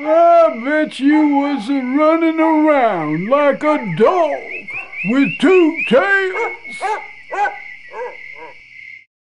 I bet you was a running around like a dog with two tails.